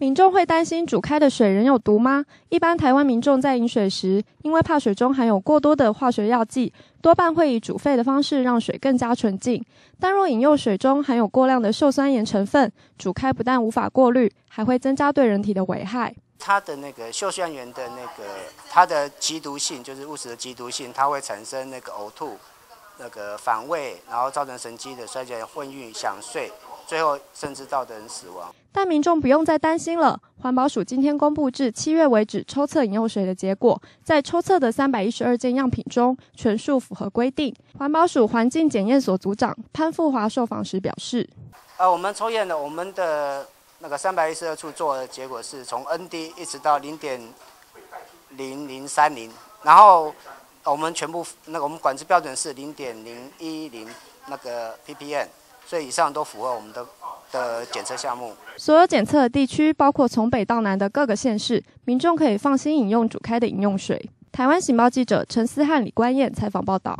民众会担心煮开的水仍有毒吗？一般台湾民众在饮水时，因为怕水中含有过多的化学药剂，多半会以煮沸的方式让水更加纯净。但若饮用水中含有过量的溴酸盐成分，煮开不但无法过滤，还会增加对人体的危害。它的那个溴酸盐的那个它的极毒性，就是物质的极毒性，它会产生那个呕吐、那个反胃，然后造成神经的衰竭、昏晕、想睡。最后甚至造成死亡，但民众不用再担心了。环保署今天公布至七月为止抽测饮用水的结果，在抽测的三百一十二件样品中，全数符合规定。环保署环境检验所组长潘富华受访时表示：“呃，我们抽验的我们的那个三百一十二处做的结果是从 ND 一直到零点零零三零，然后我们全部那个我们管制标准是零点零一零那个 ppm。”所以以上都符合我们的的检测项目。所有检测的地区包括从北到南的各个县市，民众可以放心饮用煮开的饮用水。台湾醒报记者陈思翰、李冠燕采访报道。